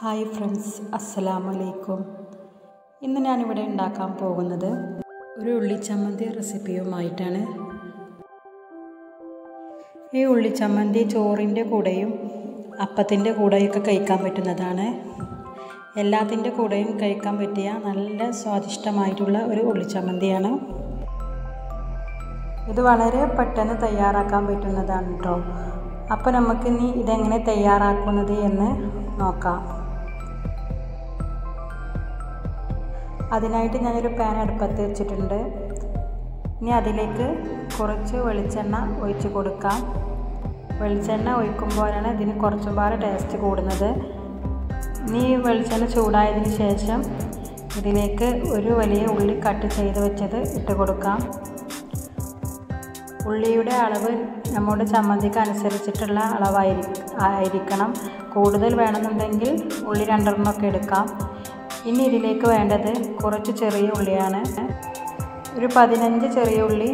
Hi friends അസ്സലാമു അലൈക്കും ഇന്ന് ഞാനിവിടെ ഉണ്ടാക്കാൻ പോകുന്നത് ഒരു ഉള്ളിച്ചമ്മന്തി റെസിപ്പിയുമായിട്ടാണ്. ഈ ഉള്ളിച്ചമ്മന്തി ചോറിന്റെ കൂടെയും അപ്പത്തിന്റെ കൂടെയൊക്കെ കഴിക്കാൻ പറ്റുന്നതാണ്. എല്ലാത്തിന്റെ കൂടെയും കഴിക്കാൻ പറ്റിയ നല്ല സ്വാദിഷ്ടമായിട്ടുള്ള ഒരു ഉള്ളിച്ചമ്മന്തിയാണ്. ഇത് വളരെ പെട്ടെന്ന് തയ്യാറാക്കാൻ പറ്റുന്നതാണ് കേട്ടോ അപ്പോൾ നമുക്കിനി ഇതെങ്ങനെ തയ്യാറാക്കുന്നത് എന്ന് നോക്കാം. അതിനായിട്ട് ഞാനൊരു പാൻ അടുപ്പത്ത് വെച്ചിട്ടുണ്ട്. ഇനി അതിലേക്ക് കുറച്ച് വെളിച്ചെണ്ണ ഒഴിച്ച് കൊടുക്കാം. വെളിച്ചെണ്ണ ഒഴിക്കുമ്പോഴാണ് ഇതിന് കുറച്ചും പാടെ ടേസ്റ്റ് കൂടുന്നത്. ഇനി വെളിച്ചെണ്ണ ചൂടായതിന് ശേഷം ഇതിലേക്ക് ഒരു വലിയ ഉള്ളി കട്ട് ചെയ്ത് വെച്ചത് ഇട്ട് കൊടുക്കാം. ഉള്ളിയുടെ അളവ് നമ്മുടെ ചമ്മന്തിക്ക് അനുസരിച്ചിട്ടുള്ള അളവായിരിക്കണം കൂടുതൽ വേണമെന്നുണ്ടെങ്കിൽ ഉള്ളി രണ്ടെണ്ണമൊക്കെ എടുക്കാം. ഇനി ഇതിലേക്ക് വേണ്ടത് കുറച്ച് ചെറിയ ഉള്ളിയാണ്. ഒരു പതിനഞ്ച് ചെറിയ ഉള്ളി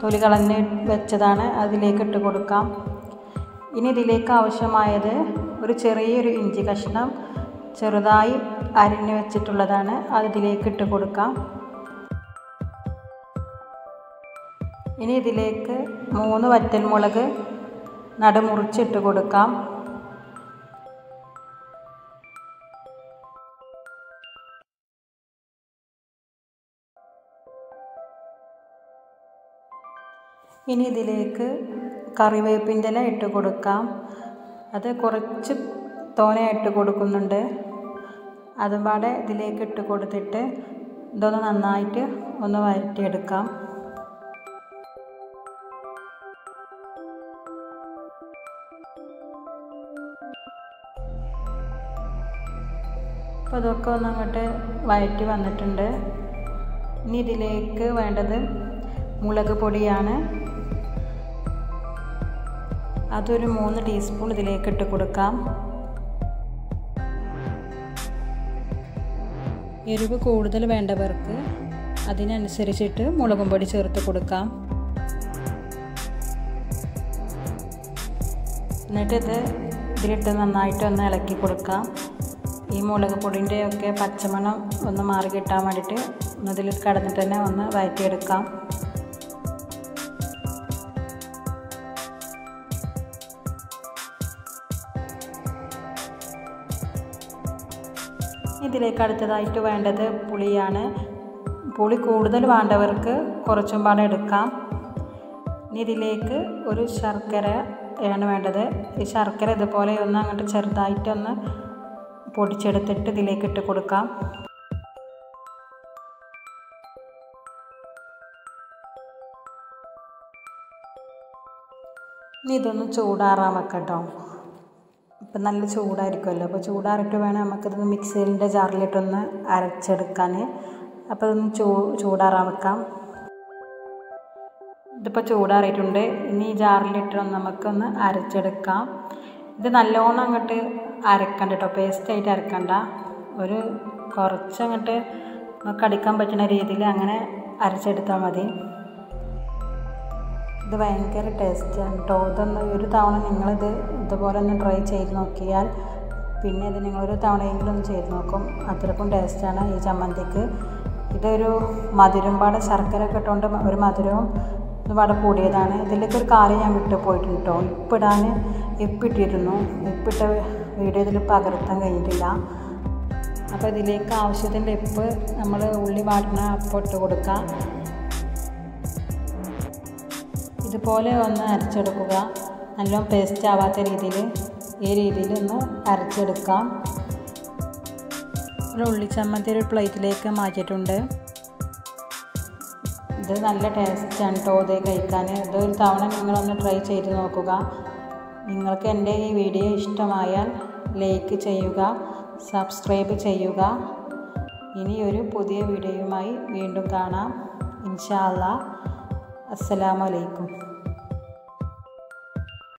തൊലി കളഞ്ഞ് വെച്ചതാണ് അതിലേക്ക് ഇട്ട് കൊടുക്കാം. ഇനി ഇതിലേക്ക് ആവശ്യമായത് ഒരു ചെറിയൊരു ഇഞ്ചി കഷ്ണം ചെറുതായി അരിഞ്ഞ് വെച്ചിട്ടുള്ളതാണ്. അത് ഇതിലേക്ക് ഇട്ട് കൊടുക്കാം. ഇനി ഇതിലേക്ക് മൂന്ന് വറ്റൽമുളക് നടുമുറിച്ചിട്ട് കൊടുക്കാം. ഇനി ഇതിലേക്ക് കറിവേപ്പിന്റെ ഇല ഇട്ട് കൊടുക്കാം. അത് കുറച്ച് തോനയായിട്ട് കൊടുക്കുന്നുണ്ട്. അതുപാടെ ഇതിലേക്ക് ഇട്ട് കൊടുത്തിട്ട് ഇതൊന്ന് നന്നായിട്ട് ഒന്ന് വരട്ടിയെടുക്കാം. അപ്പോൾ അതൊക്കെ ഒന്ന് അങ്ങോട്ട് വയറ്റി വന്നിട്ടുണ്ട്. ഇനി ഇതിലേക്ക് വേണ്ടത് മുളക് പൊടിയാണ്. അതൊരു മൂന്ന് ടീസ്പൂൺ ഇതിലേക്ക് ഇട്ട് കൊടുക്കാം. എരിവ് കൂടുതൽ വേണ്ടവർക്ക് അതിനനുസരിച്ചിട്ട് മുളകും പൊടി ചേർത്ത് കൊടുക്കാം. എന്നിട്ട് ഇത് ഇതിലിട്ട് നന്നായിട്ട് ഒന്ന് ഇളക്കി കൊടുക്കാം. ഈ മുളക് പൊടിന്റെയൊക്കെ പച്ചമണം ഒന്ന് മാറി കിട്ടാൻ വേണ്ടിയിട്ട് ഒന്നതിൽ കടന്നിട്ട് തന്നെ ഒന്ന് വഴറ്റിയെടുക്കാം. ഇതിലേക്ക് അടുത്തതായിട്ട് വേണ്ടത് പുളിയാണ്. പുളി കൂടുതൽ വേണ്ടവർക്ക് കുറച്ചും പാടെ എടുക്കാം. ഇനി ഇതിലേക്ക് ഒരു ശർക്കര ആണ് വേണ്ടത്. ഈ ശർക്കര ഇതുപോലെ ഒന്ന് അങ്ങോട്ട് ചെറുതായിട്ടൊന്ന് പൊടിച്ചെടുത്തിട്ട് ഇതിലേക്ക് ഇട്ട് കൊടുക്കാം. ഇനി ഇതൊന്ന് ചൂടാറാൻ വെക്കട്ടോ. ഇപ്പം നല്ല ചൂടായിരിക്കുമല്ലോ. അപ്പോൾ ചൂടാറിയിട്ട് വേണം നമുക്കിത് മിക്സിന്റെ ജാറിലിട്ടൊന്ന് അരച്ചെടുക്കാൻ. അപ്പോൾ ഇതൊന്ന് ചൂ ചൂടാറാൻ വെക്കാം. ഇതിപ്പോൾ ചൂടാറിയിട്ടുണ്ട്. ഇനി ഈ ജാറിലിട്ടൊന്ന് നമുക്കൊന്ന് അരച്ചെടുക്കാം. ഇത് നല്ലോണം അങ്ങോട്ട് അരക്കണ്ട കേട്ടോ. പേസ്റ്റായിട്ട് അരക്കണ്ട. ഒരു കുറച്ചങ്ങോട്ട് നമുക്ക് അടിക്കാൻ പറ്റുന്ന രീതിയിൽ അങ്ങനെ അരച്ചെടുത്താൽ മതി. ഇത് ഭയങ്കര ടേസ്റ്റാണ് കേട്ടോ ഇതൊന്ന് ഒരു തവണ നിങ്ങളിത് ഇതുപോലെ ഒന്ന് ട്രൈ ചെയ്ത് നോക്കിയാൽ പിന്നെ ഇത് നിങ്ങളൊരു തവണയെങ്കിലും ചെയ്ത് നോക്കും. അത്രക്കും ടേസ്റ്റാണ് ഈ ചമ്മന്തിക്ക്. ഇതൊരു മധുരം പാടെ ശർക്കര ഒക്കെ ഇട്ടുകൊണ്ട് ഒരു മധുരവും ഒരുപാട് കൂടിയതാണ്. ഇതിലേക്ക് ഒരു കാര്യം ഞാൻ വിട്ടു പോയിട്ടുണ്ട് കേട്ടോ ഇപ്പിടാൻ ഇപ്പിട്ടിരുന്നു ഇപ്പിട്ട വീഡിയോ ഇതിൽ പകർത്താൻ കഴിഞ്ഞിട്ടില്ല. അപ്പോൾ ഇതിലേക്ക് ആവശ്യത്തിന്റെ ഇപ്പ് നമ്മൾ ഉള്ളി വാട്ടുന്ന അപ്പം ഇട്ട് കൊടുക്കാം. ഇതുപോലെ ഒന്ന് അരച്ചെടുക്കുക. നല്ലോണം പേസ്റ്റ് ആവാത്ത രീതിയിൽ ഈ രീതിയിൽ ഒന്ന് അരച്ചെടുക്കാം. ഒരു ഉള്ളിച്ചമ്മന്തി ഒരു പ്ലേറ്റിലേക്ക് മാറ്റിയിട്ടുണ്ട്. ഇത് നല്ല ടേസ്റ്റാണ് കേട്ടോ ഇത് കഴിക്കാൻ. ഇതൊരു തവണ നിങ്ങളൊന്ന് ട്രൈ ചെയ്ത് നോക്കുക. നിങ്ങൾക്ക് എന്റെ ഈ വീഡിയോ ഇഷ്ടമായാൽ ലൈക്ക് ചെയ്യുക സബ്സ്ക്രൈബ് ചെയ്യുക. ഇനി ഒരു പുതിയ വീഡിയോയുമായി വീണ്ടും കാണാം. ഇൻഷാ അല്ലാ അസ്സലാമലൈക്കും